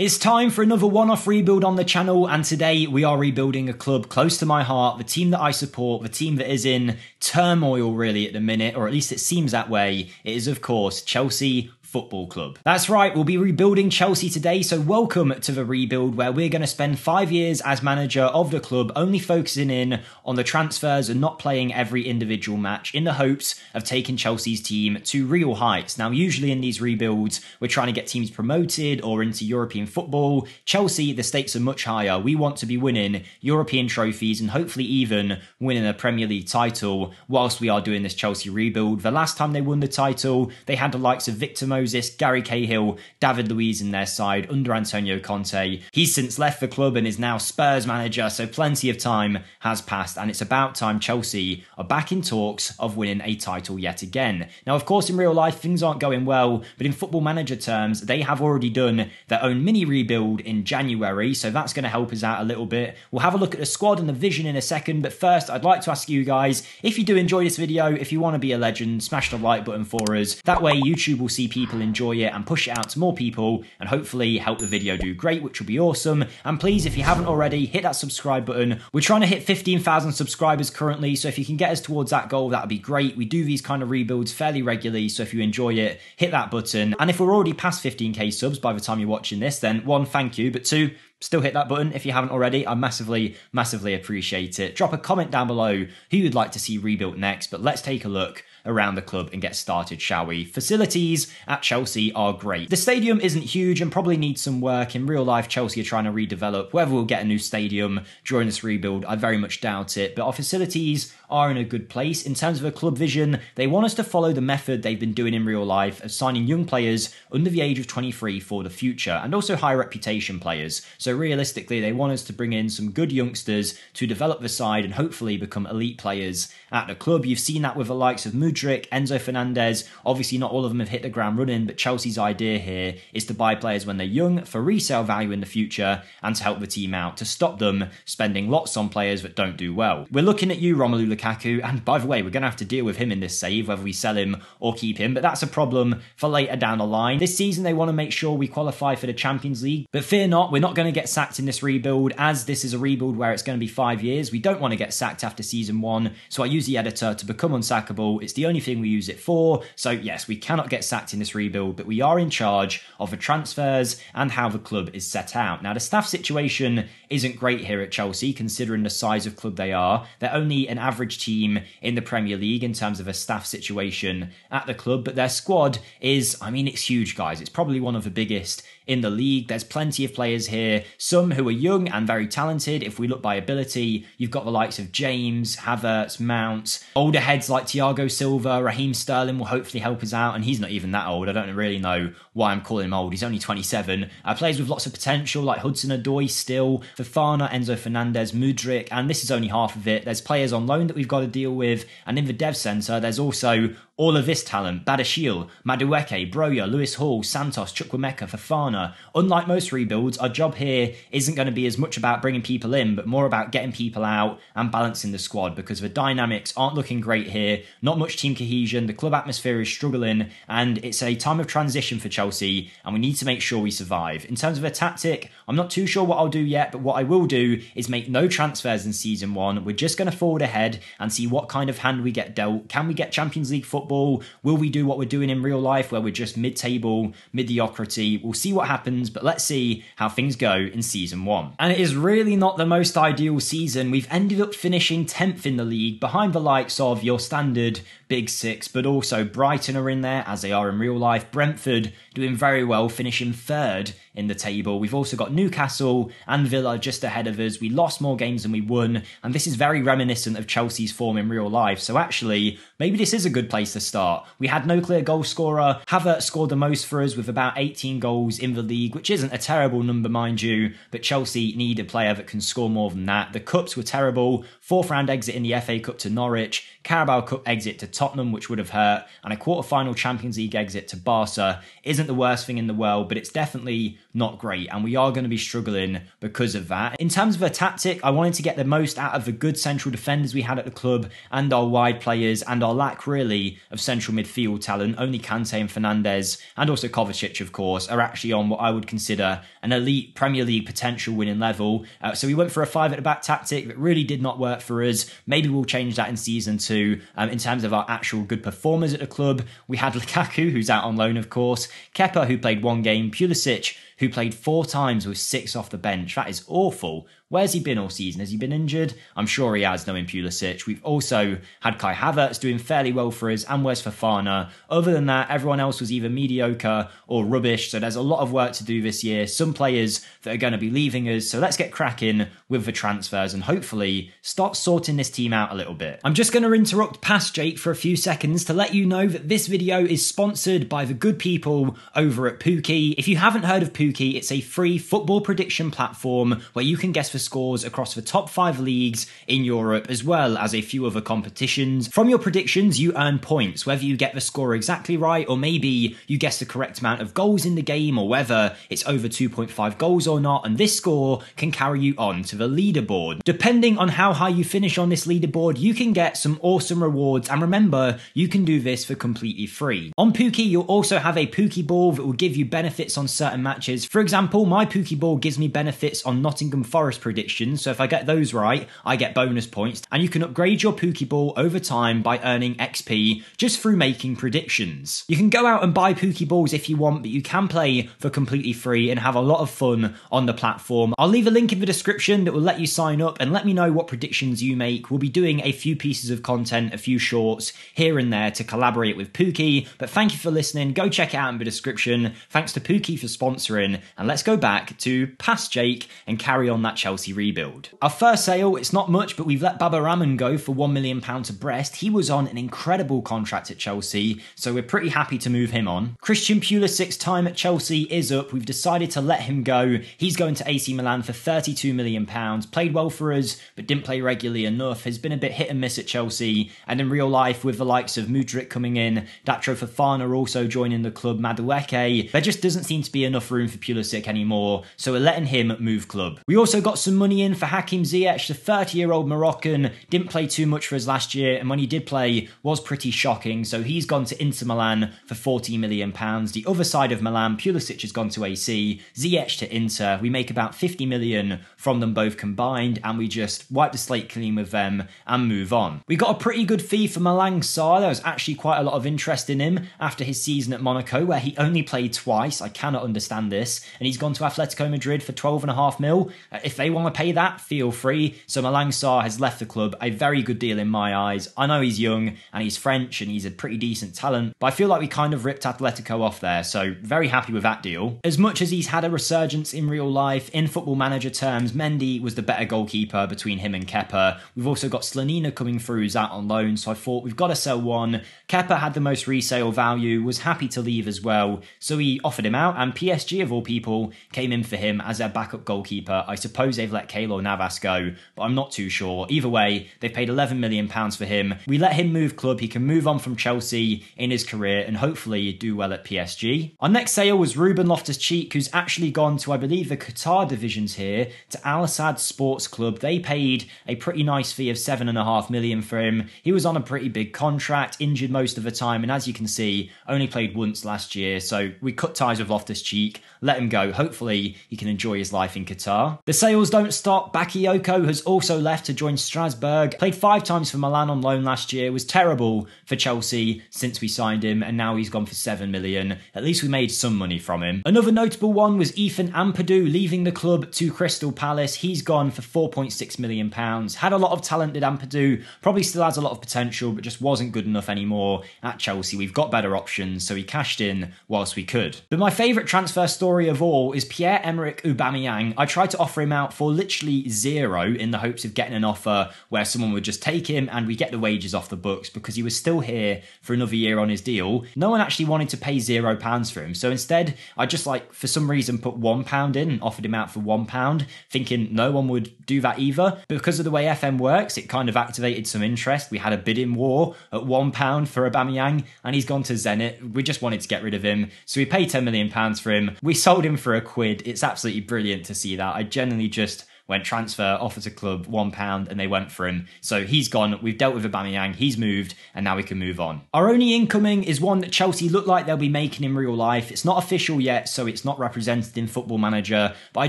It's time for another one off rebuild on the channel, and today we are rebuilding a club close to my heart, the team that I support, the team that is in turmoil really at the minute, or at least it seems that way. It is, of course, Chelsea Football Club. That's right, we'll be rebuilding Chelsea today, so welcome to the rebuild where we're going to spend five years as manager of the club, only focusing in on the transfers and not playing every individual match in the hopes of taking Chelsea's team to real heights. Now, usually in these rebuilds, we're trying to get teams promoted or into European football. Chelsea, the stakes are much higher. We want to be winning European trophies and hopefully even winning a Premier League title whilst we are doing this Chelsea rebuild. The last time they won the title, they had the likes of Victor Moses, Gary Cahill, David Luiz in their side under Antonio Conte. He's since left the club and is now Spurs manager, so plenty of time has passed, and it's about time Chelsea are back in talks of winning a title yet again. Now, of course, in real life, things aren't going well, but in football manager terms, they have already done their own mini rebuild in January, so that's going to help us out a little bit. We'll have a look at the squad and the vision in a second, but first, I'd like to ask you guys if you do enjoy this video, if you want to be a legend, smash the like button for us. That way, YouTube will see people people enjoy it and push it out to more people and hopefully help the video do great, which will be awesome. And please, if you haven't already, hit that subscribe button. We're trying to hit 15,000 subscribers currently, so if you can get us towards that goal, that would be great. We do these kind of rebuilds fairly regularly, so if you enjoy it, hit that button. And if we're already past 15k subs by the time you're watching this, then one, thank you, but two, still hit that button if you haven't already. I massively, massively appreciate it. Drop a comment down below who you'd like to see rebuilt next, but let's take a look around the club and get started, shall we? Facilities at Chelsea are great. The stadium isn't huge and probably needs some work. In real life, Chelsea are trying to redevelop. Whether we'll get a new stadium during this rebuild, I very much doubt it. But our facilities are in a good place. In terms of a club vision, they want us to follow the method they've been doing in real life of signing young players under the age of 23 for the future and also high reputation players. So realistically, they want us to bring in some good youngsters to develop the side and hopefully become elite players at the club. You've seen that with the likes of Mudryk, Enzo Fernandez. Obviously, not all of them have hit the ground running, but Chelsea's idea here is to buy players when they're young for resale value in the future and to help the team out to stop them spending lots on players that don't do well. We're looking at you, Romelu Lukaku. And by the way, we're going to have to deal with him in this save, whether we sell him or keep him. But that's a problem for later down the line. This season, they want to make sure we qualify for the Champions League. But fear not, we're not going to get sacked in this rebuild, as this is a rebuild where it's going to be five years. We don't want to get sacked after season one. So I use the editor to become unsackable. It's the only thing we use it for. So yes, we cannot get sacked in this rebuild, but we are in charge of the transfers and how the club is set out. Now, the staff situation isn't great here at Chelsea, considering the size of club they are. They're only an average team in the Premier League in terms of a staff situation at the club, but their squad is, I mean, it's huge, guys. It's probably one of the biggest in the league. There's plenty of players here, some who are young and very talented. If we look by ability, you've got the likes of James, Havertz, Mount, older heads like Thiago Silva, Raheem Sterling will hopefully help us out, and he's not even that old. I don't really know why I'm calling him old. He's only 27. Uh, players with lots of potential like Hudson Odoi still, Fofana, Enzo Fernandez, Mudryk, and this is only half of it. There's players on loan that we've got to deal with, and in the dev centre, there's also all of this talent, Badiashile, Madueke, Broja, Lewis Hall, Santos, Chukwuemeka, Fofana. Unlike most rebuilds, our job here isn't going to be as much about bringing people in, but more about getting people out and balancing the squad because the dynamics aren't looking great here. Not much team cohesion, the club atmosphere is struggling, and it's a time of transition for Chelsea, and we need to make sure we survive. In terms of a tactic, I'm not too sure what I'll do yet, but what I will do is make no transfers in season one. We're just going to forward ahead and see what kind of hand we get dealt. Can we get Champions League football? Football? Will we do what we're doing in real life where we're just mid table, mediocrity? We'll see what happens, but let's see how things go in season one. And it is really not the most ideal season. We've ended up finishing 10th in the league behind the likes of your standard Big Six, but also Brighton are in there as they are in real life. Brentford doing very well, finishing third in the table. We've also got Newcastle and Villa just ahead of us. We lost more games than we won, and this is very reminiscent of Chelsea's form in real life. So actually, maybe this is a good place to start. We had no clear goal scorer. Havertz scored the most for us with about 18 goals in the league, which isn't a terrible number, mind you, but Chelsea need a player that can score more than that. The cups were terrible. Fourth round exit in the FA Cup to Norwich, Carabao Cup exit to Tottenham, which would have hurt, and a quarter-final Champions League exit to Barca isn't the worst thing in the world, but it's definitely not great, and we are going to be struggling because of that. In terms of a tactic, I wanted to get the most out of the good central defenders we had at the club and our wide players and our lack really of central midfield talent. Only Kante and Fernandez and also Kovacic, of course, are actually on what I would consider an elite Premier League potential winning level. Uh, so we went for a five at the back tactic that really did not work for us. Maybe we'll change that in season two. Um, in terms of our actual good performers at the club, we had Lukaku, who's out on loan, of course, Kepa, who played one game, Pulisic, who played four times with six off the bench. That is awful. Where's he been all season? Has he been injured? I'm sure he has, knowing Pulisic. We've also had Kai Havertz doing fairly well for us and Wes Fofana. Other than that, everyone else was either mediocre or rubbish. So there's a lot of work to do this year. Some players that are going to be leaving us. So let's get cracking with the transfers and hopefully start sorting this team out a little bit. I'm just going to interrupt past Jake for a few seconds to let you know that this video is sponsored by the good people over at Pooky. If you haven't heard of Pooky, it's a free football prediction platform where you can guess for scores across the top five leagues in Europe, as well as a few other competitions. From your predictions, you earn points, whether you get the score exactly right, or maybe you guess the correct amount of goals in the game, or whether it's over 2.5 goals or not, and this score can carry you on to the leaderboard. Depending on how high you finish on this leaderboard, you can get some awesome rewards, and remember, you can do this for completely free. On Pooky, you'll also have a Pooky ball that will give you benefits on certain matches. For example, my Pooky ball gives me benefits on Nottingham Forest predictions, so if I get those right, I get bonus points, and you can upgrade your Pooky ball over time by earning XP just through making predictions. You can go out and buy Pooky balls if you want, but you can play for completely free and have a lot of fun on the platform. I'll leave a link in the description that will let you sign up and let me know what predictions you make. We'll be doing a few pieces of content, a few shorts here and there to collaborate with Pooky, but thank you for listening. Go check it out in the description. Thanks to Pooky for sponsoring, and let's go back to past Jake and carry on that Chelsea rebuild. Our first sale, it's not much, but we've let Baba Rahman go for £1 million to Brest. He was on an incredible contract at Chelsea, so we're pretty happy to move him on. Christian Pulisic's time at Chelsea is up. We've decided to let him go. He's going to AC Milan for £32 million. Played well for us, but didn't play regularly enough. Has been a bit hit and miss at Chelsea. And in real life, with the likes of Mudryk coming in, Datro Fofana also joining the club, Madueke, there just doesn't seem to be enough room for Pulisic anymore. So we're letting him move club. We also got some money in for Hakim Ziyech, the 30 year old Moroccan. Didn't play too much for us last year, and when he did play, was pretty shocking. So he's gone to Inter Milan for 40 million pounds. The other side of Milan, Pulisic has gone to AC, Ziyech to Inter. We make about 50 million from them both combined, and we just wipe the slate clean with them and move on. We got a pretty good fee for Malang Sarr. There was actually quite a lot of interest in him after his season at Monaco, where he only played twice. I cannot understand this. And he's gone to Atletico Madrid for 12.5 mil. Uh, if they want to pay that, feel free. So Malang Sarr has left the club. A very good deal in my eyes. I know he's young and he's French and he's a pretty decent talent, but I feel like we kind of ripped Atletico off there. So very happy with that deal. As much as he's had a resurgence in real life, in football manager terms, Mendy was the better goalkeeper between him and Kepa. We've also got Slonina coming through, who's out on loan. So I thought we've got to sell one. Kepa had the most resale value, was happy to leave as well. So we offered him out, and PSG, of all people, came in for him as their backup goalkeeper. I suppose they've let Keylor Navas go, but I'm not too sure. Either way, they've paid £11 million for him. We let him move club. He can move on from Chelsea in his career and hopefully do well at PSG. Our next sale was Ruben Loftus Cheek, who's actually gone to, I believe, the Qatar divisions here to Al Sadd Sports Club. They paid a pretty nice fee of 7.5 million for him. He was on a pretty big contract, injured most of the time, and as you can see, only played once last year. So we cut ties with Loftus Cheek, let him go. Hopefully, he can enjoy his life in Qatar. The sales don't stop. Bakayoko has also left to join Strasbourg. Played five times for Milan on loan last year. Was terrible for Chelsea since we signed him, and now he's gone for seven million. At least we made some money from him. Another notable one was Ethan Ampadu leaving the club to Crystal Palace. He's gone for 4.6 million pounds. Had a lot of talent at Ampadu. Probably still has a lot of potential, but just wasn't good enough anymore at Chelsea. We've got better options, so he cashed in whilst we could. But my favourite transfer story story of all is Pierre-Emerick Aubameyang. I tried to offer him out for literally zero in the hopes of getting an offer where someone would just take him and we get the wages off the books because he was still here for another year on his deal. No one actually wanted to pay zero pounds for him. So instead, I just like, for some reason, put one pound in and offered him out for one pound, thinking no one would do that either. But because of the way FM works, it kind of activated some interest. We had a bidding war at one pound for Aubameyang and he's gone to Zenit. We just wanted to get rid of him. So we paid 10 million pounds for him. We sold him for a quid. It's absolutely brilliant to see that. I generally just went transfer, offered to club one pound, and they went for him. So he's gone. We've dealt with Aubameyang. He's moved, and now we can move on. Our only incoming is one that Chelsea look like they'll be making in real life. It's not official yet, so it's not represented in Football Manager, but I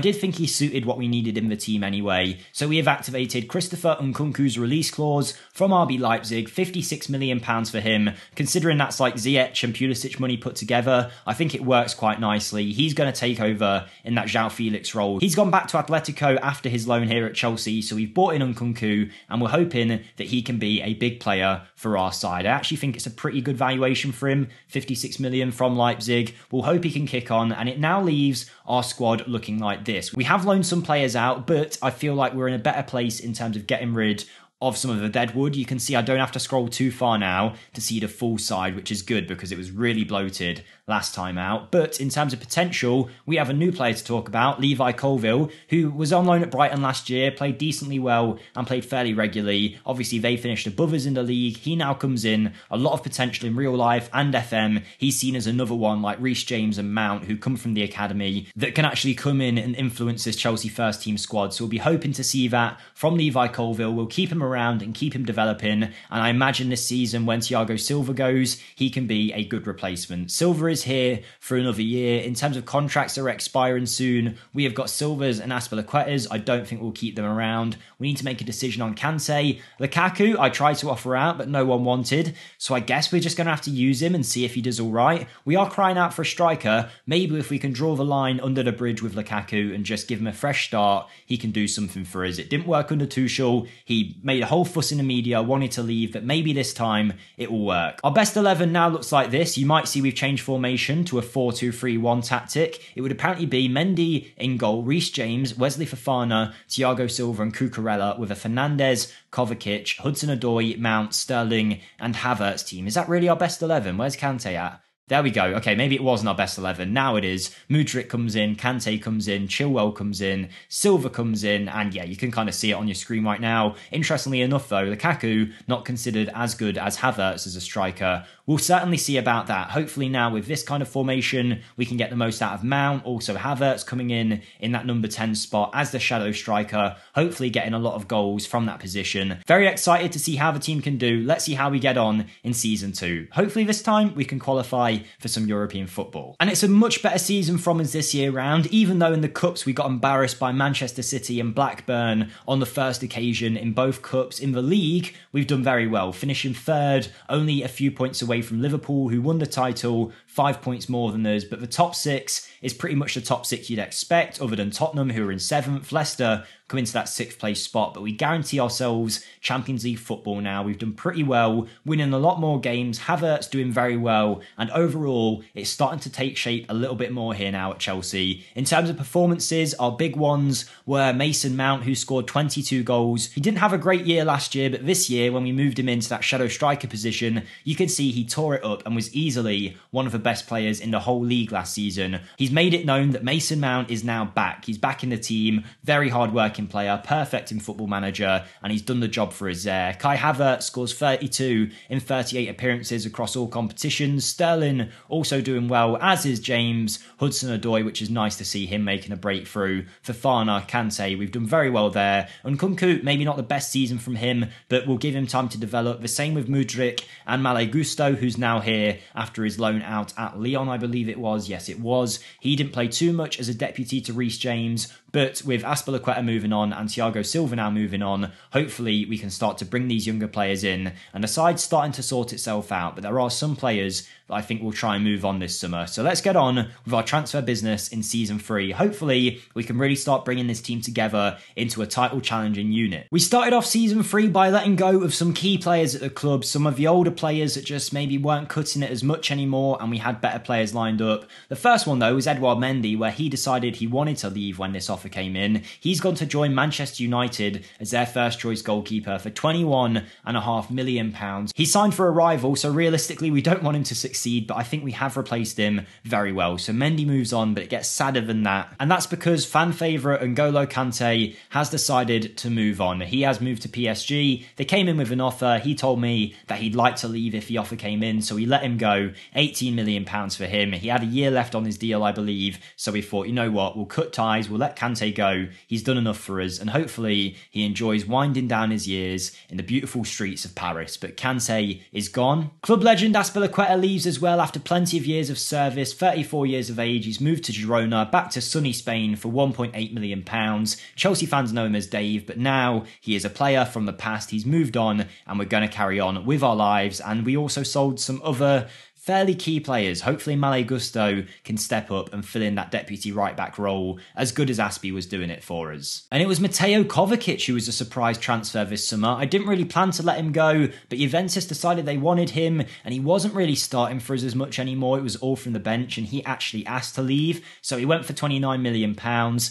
did think he suited what we needed in the team anyway. So we have activated Christopher Nkunku's release clause from RB Leipzig, 56 million pounds for him. Considering that's like Ziyech and Pulisic money put together, I think it works quite nicely. He's going to take over in that João Felix role. He's gone back to Atletico after his loan here at Chelsea, so we've bought in Nkunku and we're hoping that he can be a big player for our side. I actually think it's a pretty good valuation for him, 56 million from Leipzig. We'll hope he can kick on, and it now leaves our squad looking like this. We have loaned some players out, but I feel like we're in a better place in terms of getting rid of some of the deadwood. You can see I don't have to scroll too far now to see the full side, which is good because it was really bloated last time out. But in terms of potential, we have a new player to talk about, Levi Colville, who was on loan at Brighton last year, played decently well and played fairly regularly. Obviously, they finished above us in the league. He now comes in, a lot of potential in real life and FM. He's seen as another one like Reece James and Mount, who come from the academy, that can actually come in and influence this Chelsea first team squad. So we'll be hoping to see that from Levi Colville. We'll keep him around and keep him developing. And I imagine this season, when Thiago Silva goes, he can be a good replacement. Silva is here for another year. In terms of contracts that are expiring soon, we have got Silvers and Azpilicuetas. I don't think we'll keep them around. We need to make a decision on Kante. Lukaku, I tried to offer out, but no one wanted. So I guess we're just going to have to use him and see if he does all right. We are crying out for a striker. Maybe if we can draw the line under the bridge with Lukaku and just give him a fresh start, he can do something for us. It didn't work under Tuchel. He made a whole fuss in the media, wanted to leave, but maybe this time it will work. Our best 11 now looks like this. You might see we've changed formation to a 4 2 3 1 tactic. It would apparently be Mendy in goal, Reece James, Wesley Fofana, Thiago Silva, and Cucurella with a Fernandez, Kovacic, Hudson Odoi, Mount, Sterling, and Havertz team. Is that really our best 11? Where's Kante at? There we go. Okay, maybe it wasn't our best 11. Now it is. Mudryk comes in, Kante comes in, Chilwell comes in, Silva comes in, and yeah, you can kind of see it on your screen right now. Interestingly enough, though, Lukaku not considered as good as Havertz as a striker. We'll certainly see about that. Hopefully now with this kind of formation, we can get the most out of Mount. Also Havertz coming in in that number 10 spot as the shadow striker, hopefully getting a lot of goals from that position. Very excited to see how the team can do. Let's see how we get on in season two. Hopefully this time we can qualify for some European football. And it's a much better season from us this year round, even though in the Cups we got embarrassed by Manchester City and Blackburn on the first occasion in both Cups. In the league, we've done very well, finishing third, only a few points away from Liverpool, who won the title, five points more than us. But the top six is pretty much the top six you'd expect, other than Tottenham, who are in seventh. Leicester come into that sixth place spot, but we guarantee ourselves Champions League football now. We've done pretty well, winning a lot more games. Havertz doing very well, and overall, it's starting to take shape a little bit more here now at Chelsea. In terms of performances, our big ones were Mason Mount, who scored 22 goals. He didn't have a great year last year, but this year, when we moved him into that shadow striker position, you can see he tore it up and was easily one of the best players in the whole league last season. He's made it known that Mason Mount is now back. He's back in the team, very hard working player, perfect in football manager, and he's done the job for us there. Kai Havertz scores 32 in 38 appearances across all competitions. Sterling also doing well, as is James Hudson Odoi, which is nice to see him making a breakthrough. Fofana, Kante, we've done very well there. And Nkunku, maybe not the best season from him, but we'll give him time to develop. The same with Mudryk and Malo Gusto, who's now here after his loan out at Lyon, I believe it was. Yes, it was. He didn't play too much as a deputy to Reece James, but with Azpilicueta moving on and Thiago Silva now moving on, hopefully we can start to bring these younger players in and the side's starting to sort itself out. But there are some players that I think will try and move on this summer. So let's get on with our transfer business in season three. Hopefully we can really start bringing this team together into a title challenging unit. We started off season three by letting go of some key players at the club, some of the older players that just maybe weren't cutting it as much anymore, and we had better players lined up. The first one, though, was Edouard Mendy, where he decided he wanted to leave when this offer came in. He's gone to join Manchester United as their first choice goalkeeper for £21.5 million. He signed for a rival, so realistically, we don't want him to succeed, but I think we have replaced him very well. So Mendy moves on, but it gets sadder than that. And that's because fan favourite N'Golo Kante has decided to move on. He has moved to PSG. They came in with an offer. He told me that he'd like to leave if the offer came in, so we let him go. 18 million pounds for him. He had a year left on his deal, I believe. So we thought, you know what, we'll cut ties, we'll let Kante go. He's done enough for us, and hopefully he enjoys winding down his years in the beautiful streets of Paris. But Kante is gone. Club legend Azpilicueta leaves as well after plenty of years of service. 34 years of age. He's moved to Girona, back to sunny Spain for 1.8 million pounds. Chelsea fans know him as Dave, but now he is a player from the past. He's moved on, and we're going to carry on with our lives. And we also sold some other fairly key players. Hopefully, Malo Gusto can step up and fill in that deputy right back role as good as Aspie was doing it for us. And it was Mateo Kovacic who was a surprise transfer this summer. I didn't really plan to let him go, but Juventus decided they wanted him, and he wasn't really starting for us as much anymore. It was all from the bench, and he actually asked to leave, so he went for £29 million.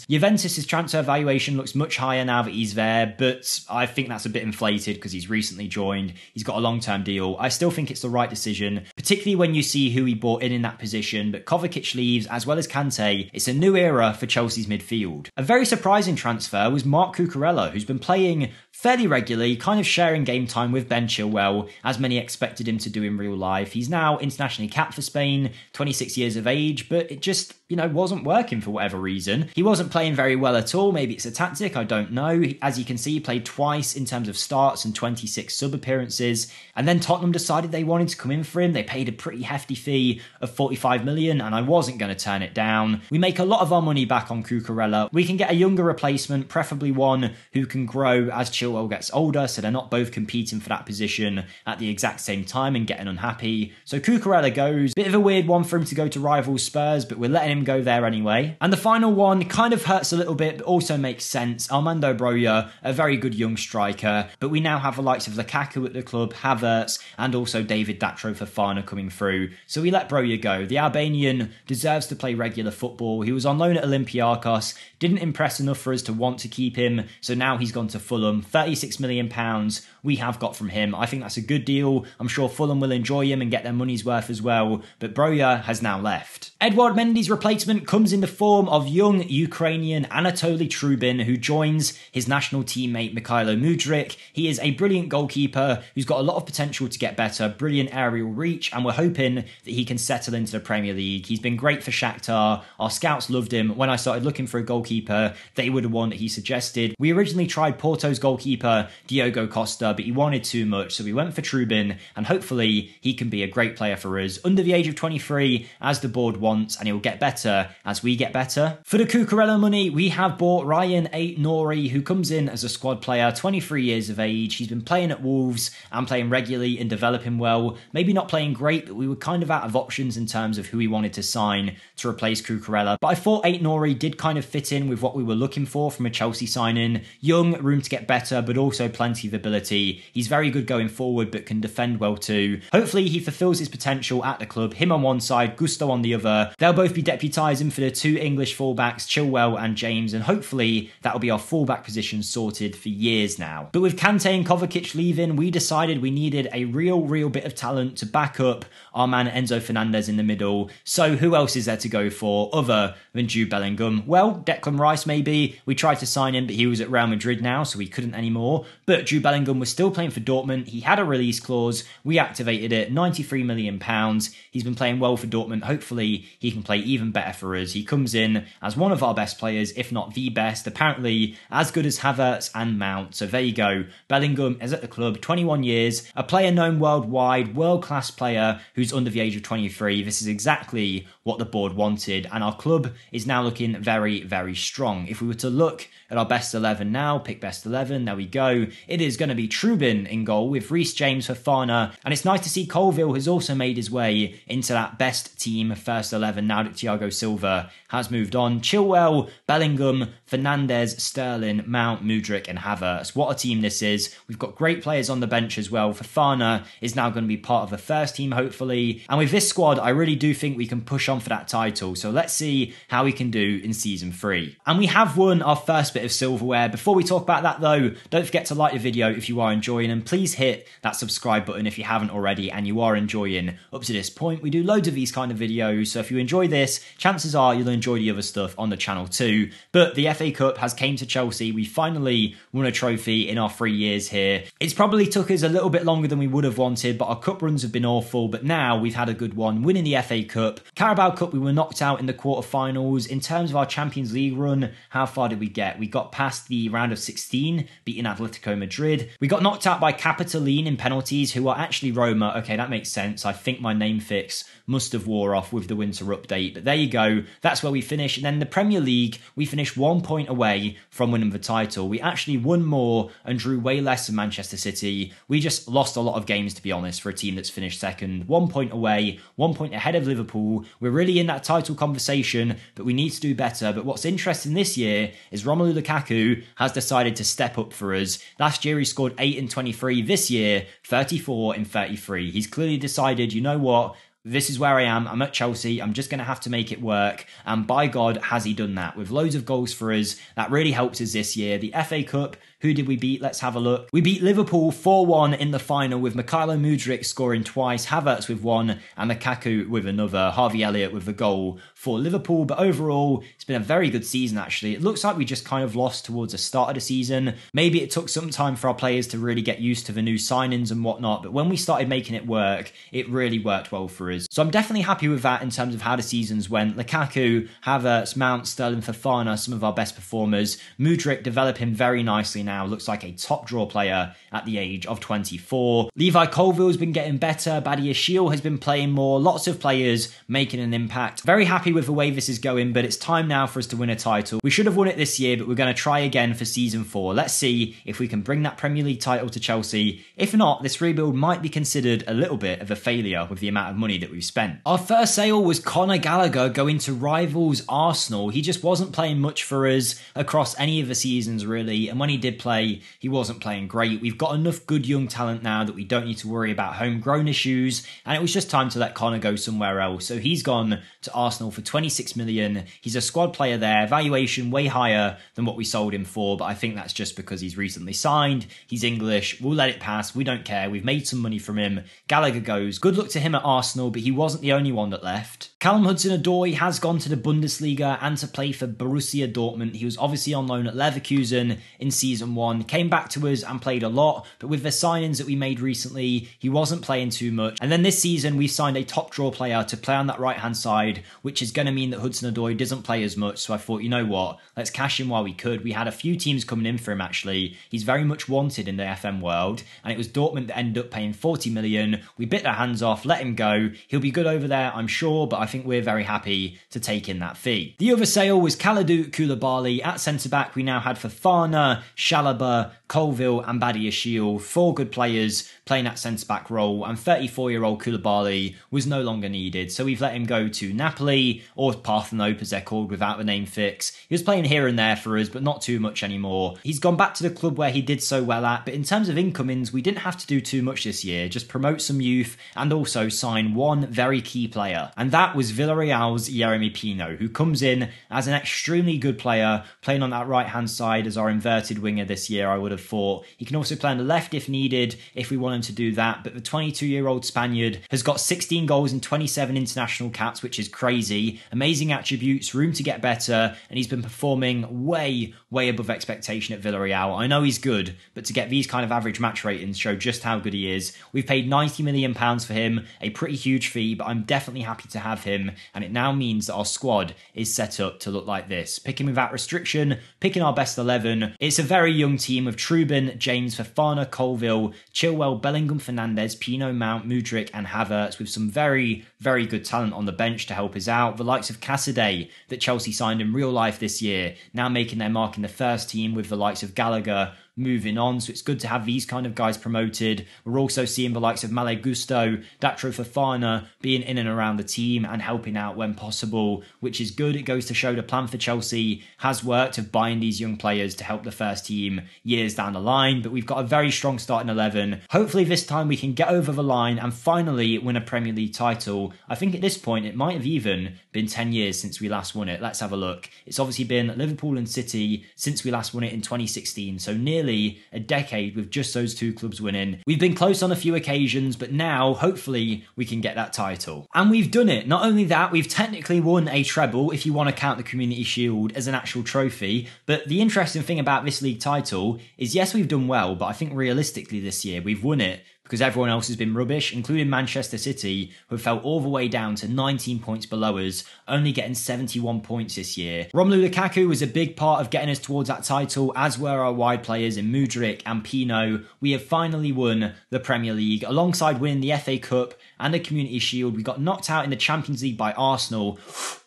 Juventus's transfer valuation looks much higher now that he's there, but I think that's a bit inflated because he's recently joined. He's got a long term deal. I still think it's the right decision, particularly when you see who he brought in in that position, but Kovacic leaves as well as Kante. It's a new era for Chelsea's midfield. A very surprising transfer was Marc Cucurella, who's been playing fairly regularly, kind of sharing game time with Ben Chilwell, as many expected him to do in real life. He's now internationally capped for Spain, 26 years of age, but it just, you know, wasn't working for whatever reason. He wasn't playing very well at all. Maybe it's a tactic, I don't know. As you can see, he played twice in terms of starts and 26 sub appearances. And then Tottenham decided they wanted to come in for him. They paid a pretty hefty fee of 45 million, and I wasn't going to turn it down. We make a lot of our money back on Cucurella. We can get a younger replacement, preferably one who can grow as Chilwell gets older, so they're not both competing for that position at the exact same time and getting unhappy. So Cucurella goes. Bit of a weird one for him to go to rival Spurs, but we're letting him go there anyway. And the final one kind of hurts a little bit, but also makes sense. Armando Broja, a very good young striker, but we now have the likes of Lukaku at the club, Havertz, and also David Datro Fofana coming through. So we let Broja go. The Albanian deserves to play regular football. He was on loan at Olympiacos, didn't impress enough for us to want to keep him, so now he's gone to Fulham. 36 million pounds we have got from him. I think that's a good deal. I'm sure Fulham will enjoy him and get their money's worth as well, but Broja has now left. Edouard Mendy's replacement comes in the form of young Ukrainian Anatoly Trubin, who joins his national teammate Mykhailo Mudryk. He is a brilliant goalkeeper who's got a lot of potential to get better, brilliant aerial reach, and we're hoping that he can settle into the Premier League. He's been great for Shakhtar. Our scouts loved him. When I started looking for a goalkeeper, they were the one that he suggested. We originally tried Porto's goalkeeper, Diogo Costa, but he wanted too much, so we went for Trubin, and hopefully he can be a great player for us under the age of 23, as the board wants, and he will get better as we get better. For the Cucurella money, we have bought Ryan Aït-Nouri, who comes in as a squad player, 23 years of age. He's been playing at Wolves and playing regularly and developing well. Maybe not playing great, but we were kind of out of options in terms of who we wanted to sign to replace Cucurella. But I thought Aït-Nouri did kind of fit in with what we were looking for from a Chelsea sign in. Young, room to get better, but also plenty of ability. He's very good going forward, but can defend well too. Hopefully, he fulfills his potential at the club. Him on one side, Gusto on the other. They'll both be deputising for the two English fullbacks, Chilwell and James, and hopefully that'll be our fullback position sorted for years now. But with Kante and Kovacic leaving, we decided we needed a real, real bit of talent to back up our man Enzo Fernandez in the middle. So who else is there to go for other than Jude Bellingham? Well, Declan Rice maybe. We tried to sign him, but he was at Real Madrid now, so we couldn't anymore. But Jude Bellingham was still playing for Dortmund. He had a release clause. We activated it. 93 million pounds. He's been playing well for Dortmund. Hopefully, he can play even better for us. He comes in as one of our best players, if not the best. Apparently, as good as Havertz and Mount. So there you go. Bellingham is at the club, 21 years, a player known worldwide, world class player who's under the age of 23. This is exactly what the board wanted, and our club is now looking very, very strong. If we were to look at our best 11 now, pick best 11, there we go. It is going to be Trubin in goal with Reece James Fofana, and it's nice to see Colville has also made his way into that best team first 11 now that Thiago Silva has moved on. Chilwell, Bellingham, Fernandez, Sterling, Mount, Mudryk, and Havertz. What a team this is. We've got great players on the bench as well. Fofana is now going to be part of the first team, hopefully. And with this squad, I really do think we can push on for that title. So let's see how we can do in season three. And we have won our first bit of silverware. Before we talk about that though, don't forget to like the video if you are enjoying and please hit that subscribe button if you haven't already and you are enjoying up to this point. We do loads of these kind of videos. So if you enjoy this, chances are you'll enjoy the other stuff on the channel too. But the FA Cup has came to Chelsea. We finally won a trophy in our three years here. It's probably took us a little bit longer than we would have wanted, but our cup runs have been awful. But now we've had a good one, winning the FA Cup. Carabao Cup, we were knocked out in the quarterfinals. In terms of our Champions League run, how far did we get? We got past the round of 16, beating Atletico Madrid. We got knocked out by Capitoline in penalties, who are actually Roma. Okay, that makes sense. I think my name fix must have wore off with the winter update. But there you go. That's where we finish. And then the Premier League, we finished one point away from winning the title. We actually won more and drew way less than Manchester City. We just lost a lot of games, to be honest, for a team that's finished second. One point away, one point ahead of Liverpool. We're really in that title conversation, but we need to do better. But what's interesting this year is Romelu Lukaku has decided to step up for us. Last year he scored 8 in 23. This year, 34 in 33. He's clearly decided, you know what? This is where I am. I'm at Chelsea. I'm just going to have to make it work. And by God, has he done that with loads of goals for us. That really helps us this year. The FA Cup who did we beat? Let's have a look. We beat Liverpool 4 1 in the final with Mykhailo Mudryk scoring twice, Havertz with one, and Lukaku with another. Harvey Elliott with the goal for Liverpool. But overall, it's been a very good season, actually. It looks like we just kind of lost towards the start of the season. Maybe it took some time for our players to really get used to the new signings and whatnot. But when we started making it work, it really worked well for us. So I'm definitely happy with that in terms of how the seasons went. Lukaku, Havertz, Mount, Sterling, Fofana, some of our best performers. Mudryk developing very nicely now looks like a top draw player at the age of 24. Levi Colville's been getting better. Badiashile has been playing more. Lots of players making an impact. Very happy with the way this is going, but it's time now for us to win a title. We should have won it this year, but we're going to try again for season four. Let's see if we can bring that Premier League title to Chelsea. If not, this rebuild might be considered a little bit of a failure with the amount of money that we've spent. Our first sale was Conor Gallagher going to rivals Arsenal. He just wasn't playing much for us across any of the seasons, really. And when he did play, he wasn't playing great. We've got enough good young talent now that we don't need to worry about homegrown issues, and it was just time to let Conor go somewhere else. So he's gone to Arsenal for 26 million. He's a squad player there, valuation way higher than what we sold him for, but I think that's just because he's recently signed. He's English. We'll let it pass. We don't care. We've made some money from him. Gallagher goes. Good luck to him at Arsenal, but he wasn't the only one that left. Callum Hudson-Odoi has gone to the Bundesliga and to play for Borussia Dortmund. He was obviously on loan at Leverkusen in season one, came back to us and played a lot, but with the signings that we made recently, he wasn't playing too much. And then this season, we signed a top draw player to play on that right hand side, which is going to mean that Hudson-Odoi doesn't play as much. So I thought, you know what, let's cash him while we could. We had a few teams coming in for him actually. He's very much wanted in the FM world, and it was Dortmund that ended up paying 40 million. We bit their hands off, let him go. He'll be good over there, I'm sure, but I think we're very happy to take in that fee. The other sale was Kalidou Koulibaly at centre back. We now had Fofana, Chalobah, Colville and Badiashile, four good players playing that centre back role, and 34 year old Koulibaly was no longer needed. So we've let him go to Napoli, or Parthenope as they're called without the name fix. He was playing here and there for us, but not too much anymore. He's gone back to the club where he did so well at, but in terms of incomings, we didn't have to do too much this year, just promote some youth and also sign one very key player. And that was Villarreal's Jeremy Pino, who comes in as an extremely good player, playing on that right hand side as our inverted winger this year, I would have thought. He can also play on the left if needed, if we want to do that. But the 22 year old Spaniard has got 16 goals and 27 international caps, which is crazy. Amazing attributes, room to get better, and he's been performing way, way above expectation at Villarreal. I know he's good, but to get these kind of average match ratings show just how good he is. We've paid 90 million pounds for him, a pretty huge fee, but I'm definitely happy to have him, and it now means that our squad is set up to look like this. Picking without restriction, picking our best 11. It's a very young team of Trubin, James Fofana, Colville, Chilwell, Bellingham, Fernandez, Pino, Mount, Mudryk, and Havertz with some very, very good talent on the bench to help us out. The likes of Casadei that Chelsea signed in real life this year, now making their mark in the first team with the likes of Gallagher, moving on. So it's good to have these kind of guys promoted. We're also seeing the likes of Malo Gusto, Datro Fofana being in and around the team and helping out when possible, which is good. It goes to show the plan for Chelsea has worked of buying these young players to help the first team years down the line. But we've got a very strong starting 11. Hopefully, this time we can get over the line and finally win a Premier League title. I think at this point it might have even been 10 years since we last won it. Let's have a look. It's obviously been Liverpool and City since we last won it in 2016, so nearly a decade with just those two clubs winning. We've been close on a few occasions, but now hopefully we can get that title. And we've done it. Not only that, we've technically won a treble if you want to count the Community Shield as an actual trophy. But the interesting thing about this league title is yes, we've done well, but I think realistically this year we've won it because everyone else has been rubbish, including Manchester City, who fell all the way down to 19 points below us, only getting 71 points this year. Romelu Lukaku was a big part of getting us towards that title, as were our wide players in Mudryk and Pino. We have finally won the Premier League, alongside winning the FA Cup and the Community Shield. We got knocked out in the Champions League by Arsenal,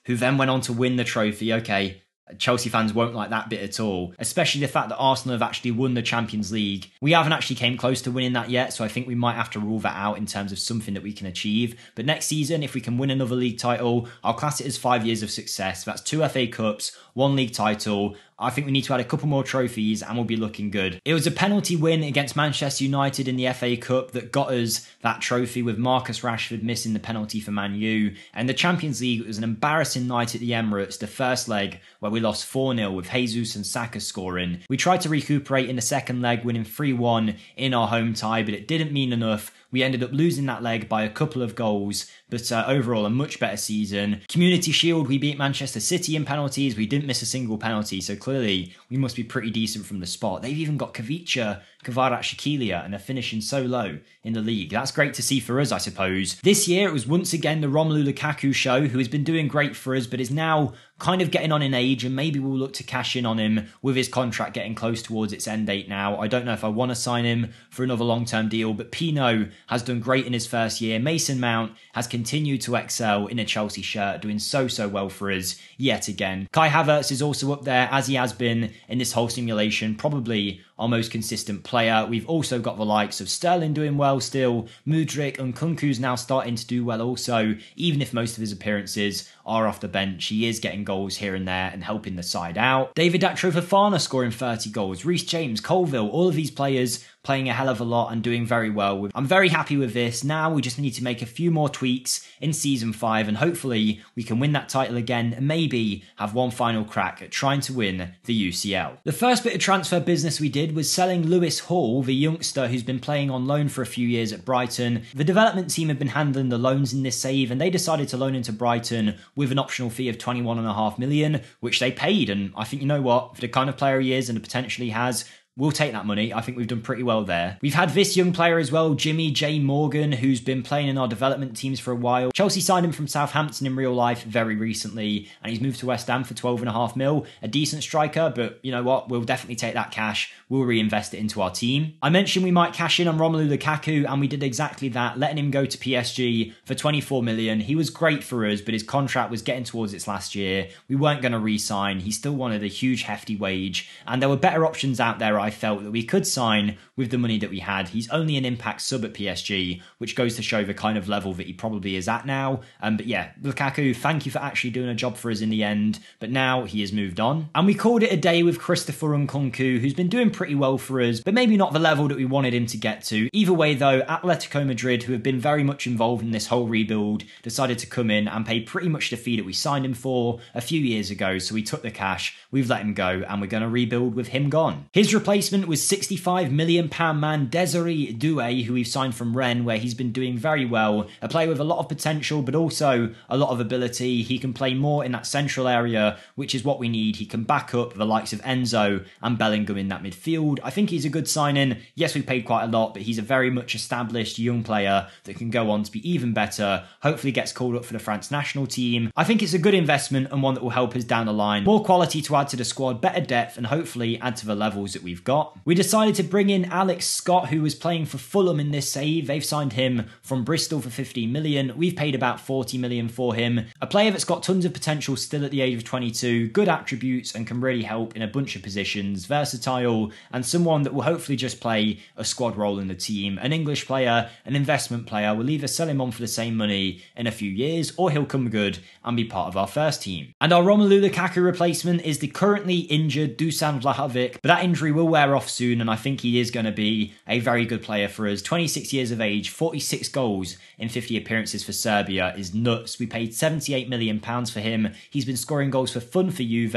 who then went on to win the trophy. Okay, Chelsea fans won't like that bit at all, especially the fact that Arsenal have actually won the Champions League. We haven't actually came close to winning that yet, so I think we might have to rule that out in terms of something that we can achieve. But next season, if we can win another league title, I'll class it as five years of success. That's two FA Cups, one league title, I think we need to add a couple more trophies and we'll be looking good. It was a penalty win against Manchester United in the FA Cup that got us that trophy with Marcus Rashford missing the penalty for Man U. And the Champions League was an embarrassing night at the Emirates, the first leg where we lost 4 0 with Jesus and Saka scoring. We tried to recuperate in the second leg, winning 3 1 in our home tie, but it didn't mean enough we ended up losing that leg by a couple of goals, but uh, overall a much better season. Community Shield, we beat Manchester City in penalties. We didn't miss a single penalty, so clearly we must be pretty decent from the spot. They've even got Khvicha Kvaratskhelia and are finishing so low in the league. That's great to see for us, I suppose. This year, it was once again the Romelu Lukaku show, who has been doing great for us, but is now kind of getting on in age, and maybe we'll look to cash in on him with his contract getting close towards its end date now. I don't know if I want to sign him for another long term deal, but Pino has done great in his first year. Mason Mount has continued to excel in a Chelsea shirt, doing so, so well for us yet again. Kai Havertz is also up there, as he has been in this whole simulation, probably our most consistent player. We've also got the likes of Sterling doing well still, Mudryk and Nkunku's now starting to do well also, even if most of his appearances are off the bench. He is getting goals here and there and helping the side out. David Datro Fofana scoring 30 goals, Reece James, Colville, all of these players playing a hell of a lot and doing very well. I'm very happy with this. Now we just need to make a few more tweaks in season five and hopefully we can win that title again and maybe have one final crack at trying to win the UCL. The first bit of transfer business we did was selling Lewis Hall, the youngster who's been playing on loan for a few years at Brighton. The development team have been handling the loans in this save and they decided to loan into Brighton with an optional fee of 21.5 million, which they paid. And I think you know what, for the kind of player he is and potentially has, We'll take that money. I think we've done pretty well there. We've had this young player as well, Jimmy J. Morgan, who's been playing in our development teams for a while. Chelsea signed him from Southampton in real life very recently, and he's moved to West Ham for 12.5 mil. A decent striker, but you know what? We'll definitely take that cash. We'll reinvest it into our team. I mentioned we might cash in on Romelu Lukaku, and we did exactly that, letting him go to PSG for 24 million. He was great for us, but his contract was getting towards its last year. We weren't going to re sign. He still wanted a huge, hefty wage, and there were better options out there, I felt that we could sign with the money that we had. He's only an impact sub at PSG, which goes to show the kind of level that he probably is at now. Um, but yeah, Lukaku, thank you for actually doing a job for us in the end. But now he has moved on. And we called it a day with Christopher Nkunku, who's been doing pretty well for us, but maybe not the level that we wanted him to get to. Either way, though, Atletico Madrid, who have been very much involved in this whole rebuild, decided to come in and pay pretty much the fee that we signed him for a few years ago. So we took the cash, we've let him go, and we're going to rebuild with him gone. His replacement was was 65 million pound man Desiree Doué, who we've signed from Rennes, where he's been doing very well. A player with a lot of potential, but also a lot of ability. He can play more in that central area, which is what we need. He can back up the likes of Enzo and Bellingham in that midfield. I think he's a good signing. Yes, we paid quite a lot, but he's a very much established young player that can go on to be even better. Hopefully, gets called up for the France national team. I think it's a good investment and one that will help us down the line. More quality to add to the squad, better depth, and hopefully add to the levels that we've got. We decided to bring in Alex Scott, who was playing for Fulham in this save. They've signed him from Bristol for 15 million. We've paid about 40 million for him. A player that's got tons of potential still at the age of 22, good attributes, and can really help in a bunch of positions, versatile, and someone that will hopefully just play a squad role in the team. An English player, an investment player. We'll either sell him on for the same money in a few years, or he'll come good and be part of our first team. And our Romelu Lukaku replacement is the currently injured Dusan Vlahovic, but that injury will wear off soon, and I think he is going to be a very good player for us. 26 years of age, 46 goals in 50 appearances for Serbia is nuts. We paid 78 million pounds for him. He's been scoring goals for fun for Juve.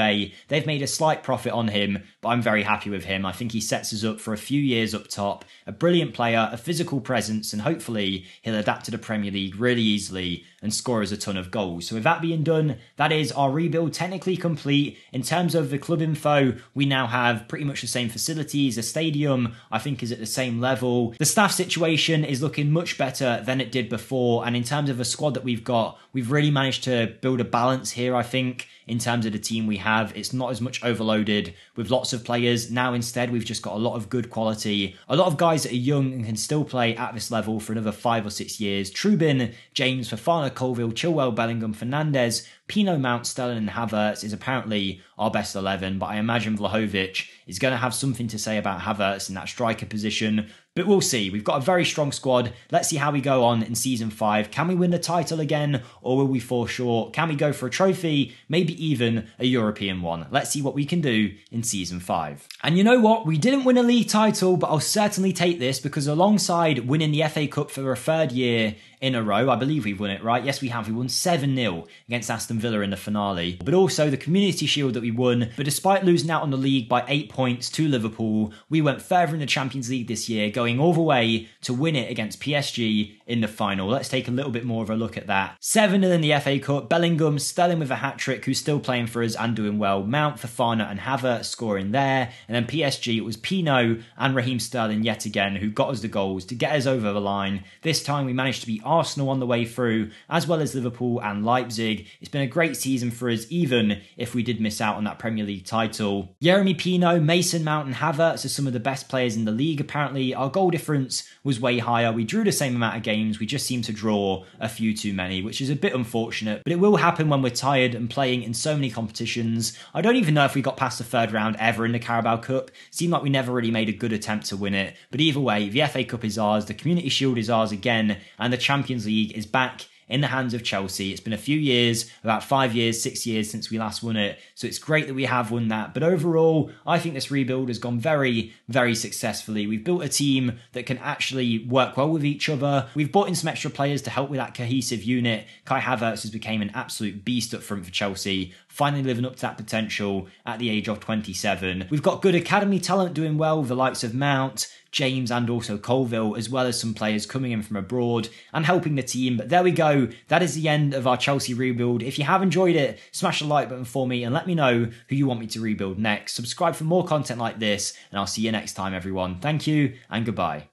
They've made a slight profit on him, but I'm very happy with him. I think he sets us up for a few years up top. A brilliant player, a physical presence, and hopefully he'll adapt to the Premier League really easily and score us a ton of goals. So with that being done, that is our rebuild technically complete. In terms of the club info, we now have pretty much the same facilities. The stadium, I think, is at the same level. The staff situation is looking much better than it did before. And in terms of the squad that we've got, we've really managed to build a balance here, I think in terms of the team we have. It's not as much overloaded with lots of players. Now, instead, we've just got a lot of good quality, a lot of guys that are young and can still play at this level for another five or six years. Trubin, James, Fofana, Colville, Chilwell, Bellingham, Fernandez, Pino Mount, Sterling, and Havertz is apparently our best 11, but I imagine Vlahovic is going to have something to say about Havertz in that striker position. But we'll see. We've got a very strong squad. Let's see how we go on in season five. Can we win the title again, or will we fall short? Can we go for a trophy? Maybe even a European one. Let's see what we can do in season five. And you know what? We didn't win a league title, but I'll certainly take this because alongside winning the FA Cup for a third year in a row. I believe we've won it, right? Yes, we have. We won 7 0 against Aston Villa in the finale. But also the Community Shield that we won. But despite losing out on the league by 8 points to Liverpool, we went further in the Champions League this year, going all the way to win it against PSG in the final. Let's take a little bit more of a look at that. 7 0 in the FA Cup. Bellingham, Sterling with a hat trick, who's still playing for us and doing well. Mount, Fofana, and Havertz scoring there. And then PSG, it was Pino and Raheem Sterling yet again who got us the goals to get us over the line. This time we managed to beat Arsenal on the way through, as well as Liverpool and Leipzig. It's been a great season for us, even if we did miss out on that Premier League title. Yeremy Pino, Mason Mount, and Havertz are some of the best players in the league. Apparently, our goal difference was way higher. We drew the same amount of games, we just seemed to draw a few too many, which is a bit unfortunate, but it will happen when we're tired and playing in so many competitions. I don't even know if we got past the third round ever in the Carabao Cup. Seemed like we never really made a good attempt to win it, but either way, the FA Cup is ours, the Community Shield is ours again, and the Champions League League is back in the hands of Chelsea. It's been a few years, about five years, six years since we last won it. So it's great that we have won that. But overall, I think this rebuild has gone very, very successfully. We've built a team that can actually work well with each other. We've brought in some extra players to help with that cohesive unit. Kai Havertz has become an absolute beast up front for Chelsea, finally living up to that potential at the age of 27. We've got good academy talent doing well the likes of Mount, James and also Colwill, as well as some players coming in from abroad and helping the team. But there we go. That is the end of our Chelsea rebuild. If you have enjoyed it, smash the like button for me and let me know who you want me to rebuild next. Subscribe for more content like this, and I'll see you next time, everyone. Thank you and goodbye.